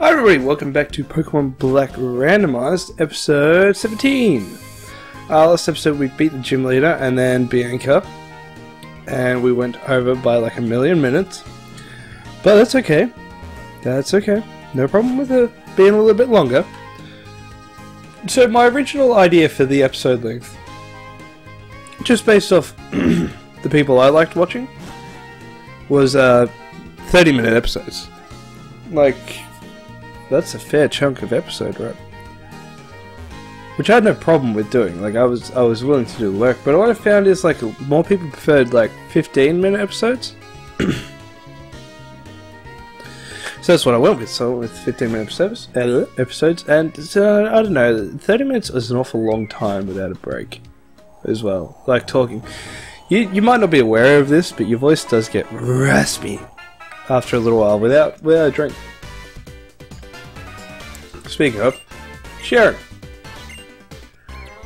Hi everybody, welcome back to Pokemon Black Randomized, episode 17. Uh, last episode we beat the gym leader and then Bianca, and we went over by like a million minutes. But that's okay. That's okay. No problem with it being a little bit longer. So my original idea for the episode length, just based off the people I liked watching, was uh, 30 minute episodes. Like, that's a fair chunk of episode, right? Which I had no problem with doing. Like I was, I was willing to do the work. But what I found is like more people preferred like 15 minute episodes. so that's what I went with. So I went with 15 minute episodes, uh, episodes, and I don't know, 30 minutes is an awful long time without a break, as well. Like talking, you you might not be aware of this, but your voice does get raspy after a little while without without a drink. Speaking of, Sharon.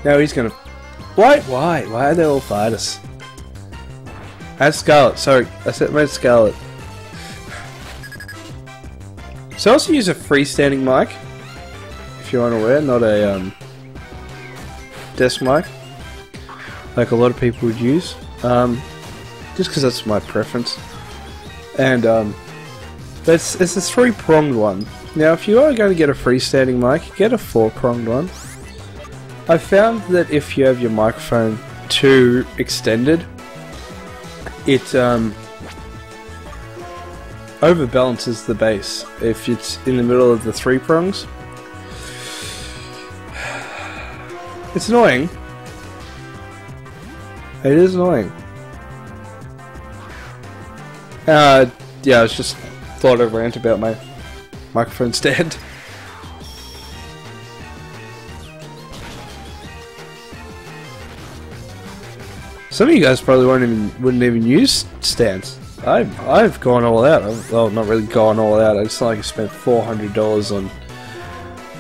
Now he's gonna. Why? Why? Why are they all fight us? And Scarlet. Sorry, I said meant Scarlet. So I also use a freestanding mic, if you're unaware, not a um, desk mic, like a lot of people would use. Um, just because that's my preference. And um, it's, it's a three pronged one. Now, if you are going to get a freestanding mic, get a four pronged one. I found that if you have your microphone too extended, it um, overbalances the bass if it's in the middle of the three prongs. It's annoying. It is annoying. Uh, yeah, I just thought I'd rant about my microphone stand. Some of you guys probably won't even wouldn't even use stands. I've I've gone all out. I've, well, not really gone all out. It's like I spent four hundred dollars on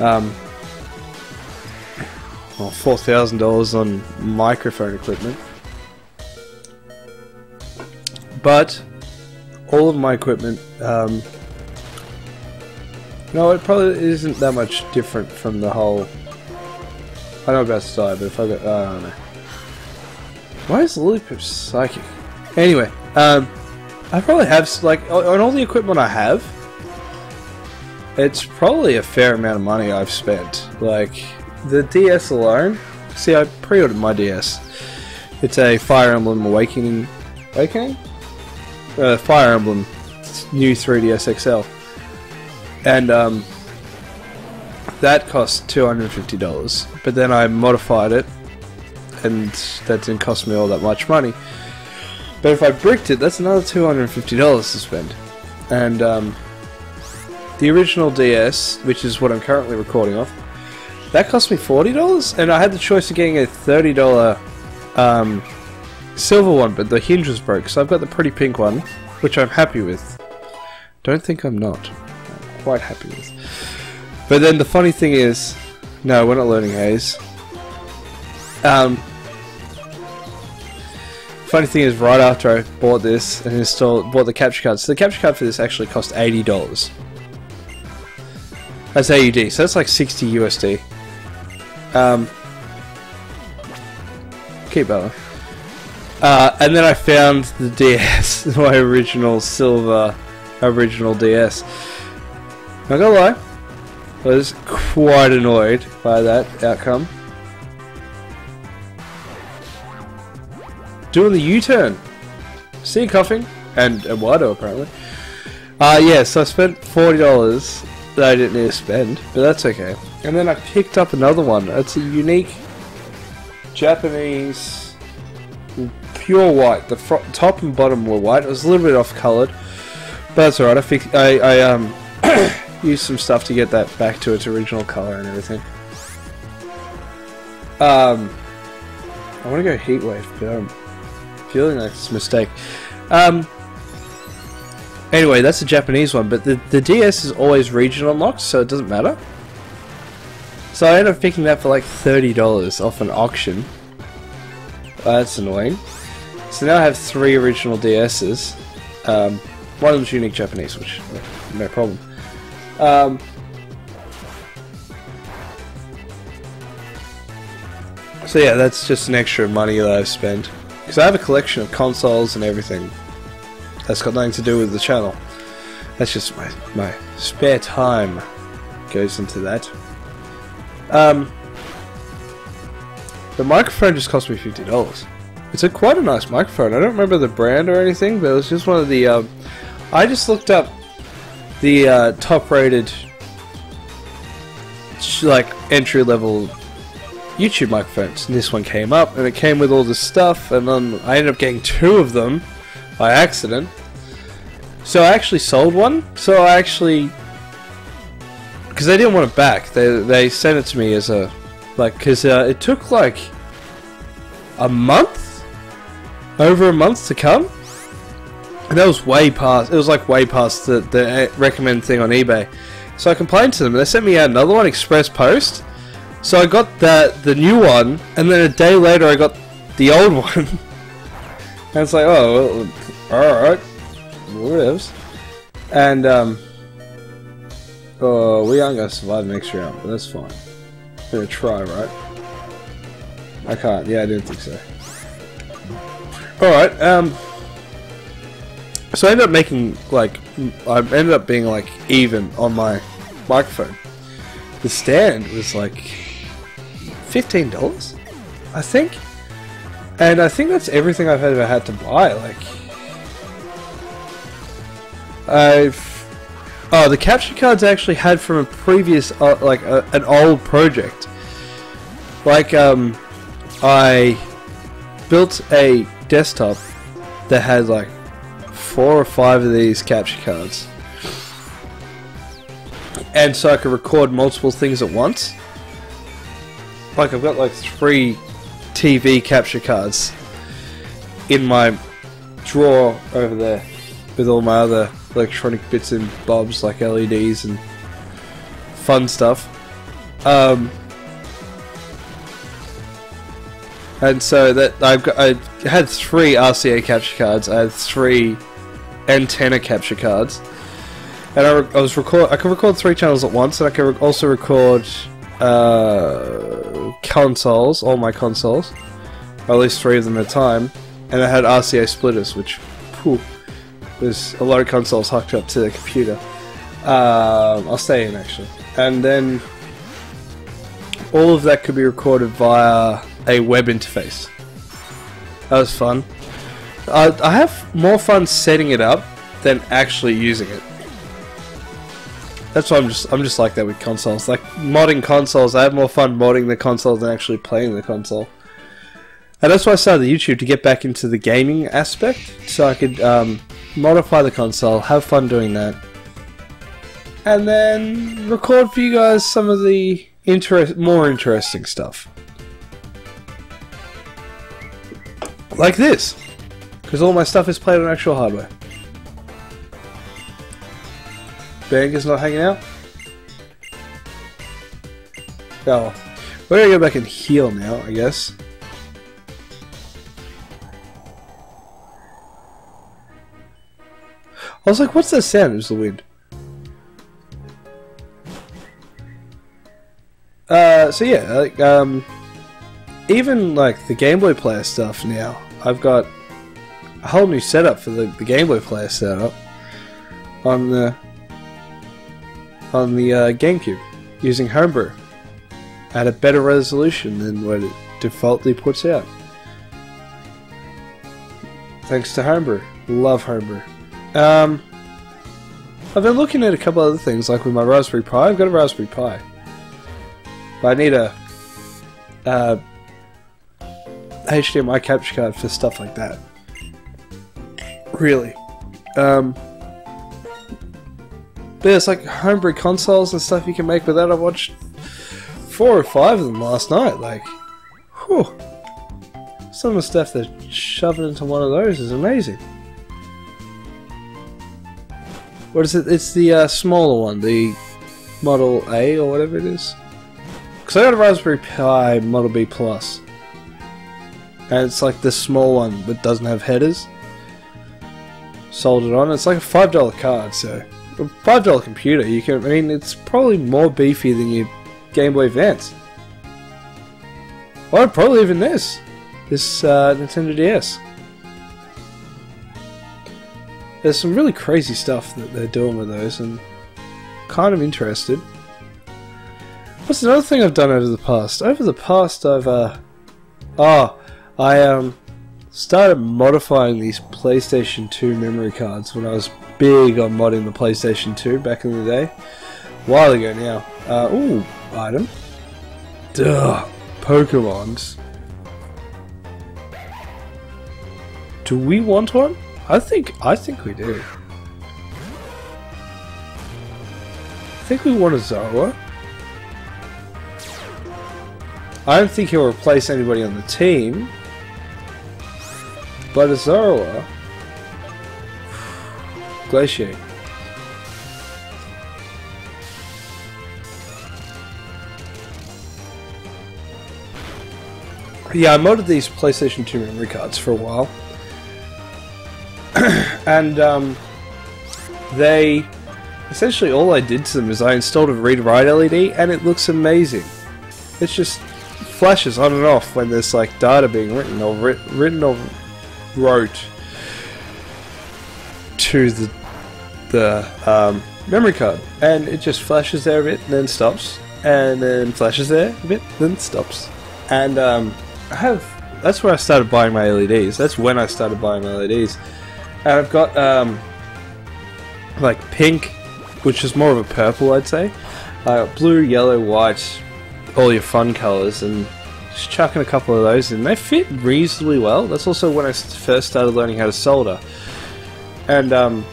um, well, four thousand dollars on microphone equipment. But all of my equipment, um, no, it probably isn't that much different from the whole. I know about Sty, but if I uh, I don't know. Why is Lillipup psychic? Anyway, um, I probably have like on all the equipment I have. It's probably a fair amount of money I've spent. Like the DS alone. See, I pre-ordered my DS. It's a Fire Emblem Awakening, Awakening, uh, Fire Emblem new 3DS XL, and um, that cost two hundred and fifty dollars. But then I modified it and that didn't cost me all that much money. But if I bricked it, that's another two hundred and fifty dollars to spend. And um, the original DS, which is what I'm currently recording off, that cost me forty dollars, and I had the choice of getting a thirty dollar um, silver one, but the hinge was broke, so I've got the pretty pink one, which I'm happy with. Don't think I'm not. Quite happy with. But then the funny thing is, no, we're not learning haze. Um, funny thing is, right after I bought this and installed, bought the capture card. So the capture card for this actually cost eighty dollars. That's AUD, so that's like sixty USD. Um, keep going. Uh, and then I found the DS, my original silver, original DS. Not gonna lie, I was quite annoyed by that outcome. doing the U-turn. See coughing and and Wado apparently. Uh yeah, so I spent forty dollars that I didn't need to spend, but that's okay. And then I picked up another one. It's a unique Japanese pure white. The top and bottom were white. It was a little bit off coloured, but that's alright. I, I I um used some stuff to get that back to its original colour and everything. Um, I want to go heat wave, I'm feeling like it's a mistake. Um, anyway, that's the Japanese one, but the, the DS is always region unlocked, so it doesn't matter. So I ended up picking that for like $30 off an auction. That's annoying. So now I have three original DSs. Um, one of them's unique Japanese, which no problem. Um, so yeah, that's just an extra money that I've spent. Because I have a collection of consoles and everything. That's got nothing to do with the channel. That's just my, my spare time goes into that. Um, the microphone just cost me $50. It's a quite a nice microphone. I don't remember the brand or anything, but it was just one of the... Um, I just looked up the uh, top-rated, like entry-level YouTube microphones, and this one came up, and it came with all this stuff, and then I ended up getting two of them by accident. So I actually sold one. So I actually, because they didn't want it back, they they sent it to me as a, like, because uh, it took like a month, over a month to come. That was way past. It was like way past the the recommend thing on eBay. So I complained to them. And they sent me out another one, express post. So I got the the new one, and then a day later I got the old one. and it's like, oh, well, all right, whatevs. And um, oh, we aren't gonna survive next round, but that's fine. I'm gonna try, right? I can't. Yeah, I didn't think so. All right. Um. So I ended up making like I ended up being like even on my microphone. The stand was like fifteen dollars, I think, and I think that's everything I've ever had to buy. Like I've oh the capture cards I actually had from a previous uh, like a, an old project. Like um, I built a desktop that had like four or five of these capture cards. And so I could record multiple things at once. Like I've got like three TV capture cards in my drawer over there with all my other electronic bits and bobs like LEDs and fun stuff. Um, and so that I've got, I had three RCA capture cards. I had three antenna capture cards, and I, I was record. I could record three channels at once, and I could also record uh, consoles, all my consoles, at least three of them at a time. And I had RCA splitters, which, whew, there's a lot of consoles hooked up to the computer. Um, I'll stay in actually, and then all of that could be recorded via a web interface. That was fun. Uh, I have more fun setting it up than actually using it. That's why I'm just I'm just like that with consoles. Like modding consoles, I have more fun modding the console than actually playing the console. And that's why I started YouTube to get back into the gaming aspect, so I could um, modify the console, have fun doing that, and then record for you guys some of the interest, more interesting stuff, like this, because all my stuff is played on actual hardware. Bang is not hanging out. Oh, we're gonna go back and heal now, I guess. I was like, what's that sound? It was the wind. Uh, so yeah, like, um, even like the Game Boy Player stuff now, I've got a whole new setup for the, the Game Boy Player setup on the on the uh, GameCube using Homebrew at a better resolution than what it defaultly puts out. Thanks to Homebrew. Love Homebrew. Um, I've been looking at a couple other things, like with my Raspberry Pi. I've got a Raspberry Pi, but I need a uh, HDMI capture card for stuff like that. Really, um, it's like homebrew consoles and stuff you can make with that. I watched four or five of them last night. Like, whew, some of the stuff they're shoving into one of those is amazing. What is it? It's the uh, smaller one, the Model A or whatever it is. Because I got a Raspberry Pi Model B Plus, and it's like the small one that doesn't have headers. Soldered on. It's like a five dollar card, so a five dollar computer. You can. I mean, it's probably more beefy than your Game Boy Advance. Or probably even this. This uh, Nintendo DS. There's some really crazy stuff that they're doing with those, and kind of interested. What's another thing I've done over the past? Over the past, I've uh, oh, I um started modifying these PlayStation 2 memory cards when I was big on modding the PlayStation 2 back in the day. A while ago now. Uh, ooh, item. Duh, Pokemons. Do we want one? I think I think we do. I think we want a Zorua. I don't think he'll replace anybody on the team. But a Zorua... Glaciate. Yeah, I modded these PlayStation 2 memory cards for a while. and um, they essentially all I did to them is I installed a read write LED and it looks amazing. It's just flashes on and off when there's like data being written or writ written or wrote to the the um, memory card, and it just flashes there a bit, and then stops, and then flashes there a bit, then stops. And um, I have that's where I started buying my LEDs. That's when I started buying my LEDs, and I've got um, like pink, which is more of a purple, I'd say. Uh, blue, yellow, white, all your fun colors, and just chucking a couple of those in. They fit reasonably well. That's also when I first started learning how to solder. And, um...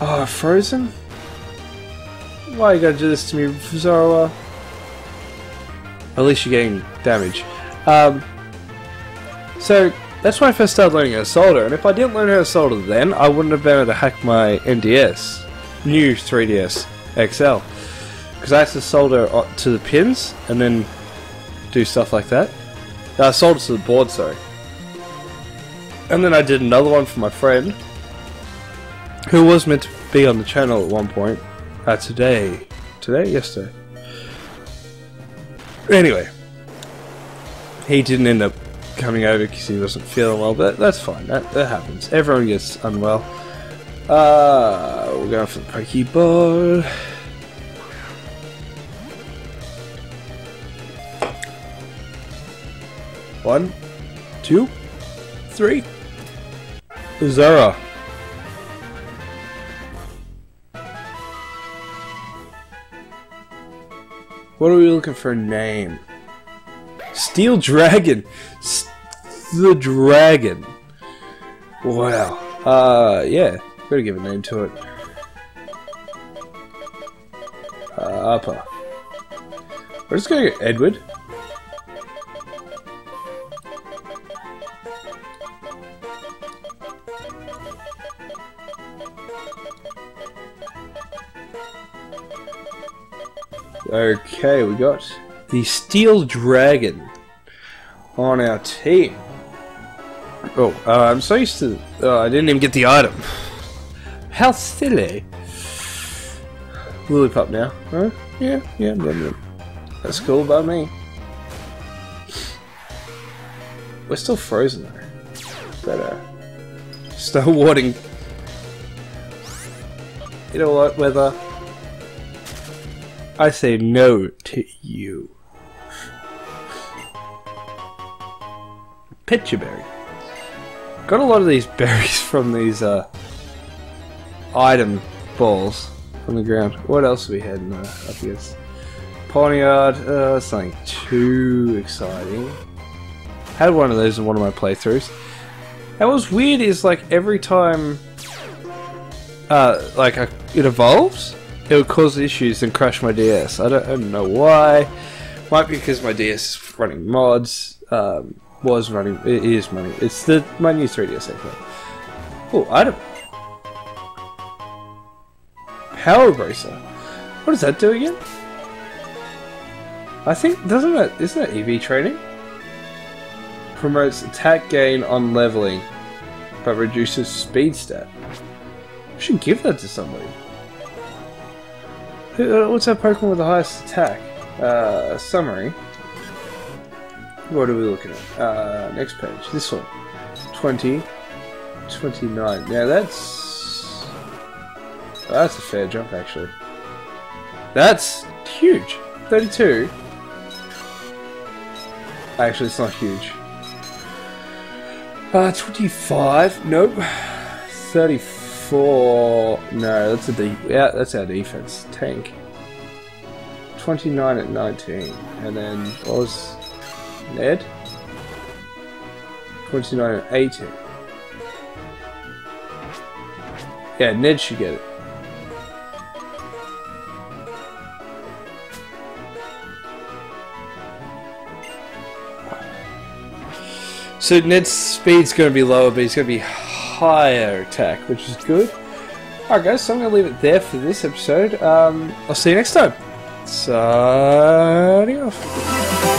Oh, Frozen? Why you gotta do this to me, Zorua? At least you're getting damage. Um... So, that's when I first started learning how to solder, and if I didn't learn how to solder then, I wouldn't have been able to hack my NDS. New 3DS XL. Because I had to solder to the pins, and then do stuff like that. I sold it to the board, sorry. And then I did another one for my friend, who was meant to be on the channel at one point. Uh, today. Today? Yesterday. Anyway. He didn't end up coming over because he wasn't feeling well, but that's fine. That, that happens. Everyone gets unwell. Uh, we're going for the Pokeball. One, two, three. Zara. What are we looking for name? Steel Dragon. S the Dragon. Wow. Uh, yeah. Gotta give a name to it. Uh, Upper. We're just gonna get Edward. Okay, we got the Steel Dragon on our team. Oh, uh, I'm so used to... Uh, I didn't even get the item. How silly. Lillipup now. Huh? Yeah, yeah, yeah. That's cool by me. We're still frozen though. Better. Still warding. You know what, weather? I say no to you. Pitcher berry. Got a lot of these berries from these uh, item balls on the ground. What else we had in, uh, up against? Pawniard, uh, something too exciting. Had one of those in one of my playthroughs. And what's weird is like every time, uh, like it evolves, it would cause issues and crash my DS. I don't, I don't know why. Might be because my DS is running mods. Um, was running. It is running. It's the my new 3DS actually. Oh, item. Power Bracer. What does that do again? I think doesn't that isn't that EV training? Promotes attack gain on leveling, but reduces speed stat. I should give that to somebody. Uh, what's that Pokemon with the highest attack? Uh, summary. What are we looking at? Uh, next page. This one. 20. 29. Now that's... That's a fair jump, actually. That's huge. 32. Actually, it's not huge. Uh, 25. Nope. 34. No, that's a de yeah, that's our defense. Tank. 29 at 19. And then, what was Ned? 29 at 18. Yeah, Ned should get it. So Ned's speed's going to be lower, but he's going to be higher attack, which is good. Alright guys, so I'm going to leave it there for this episode. Um, I'll see you next time. Signing off.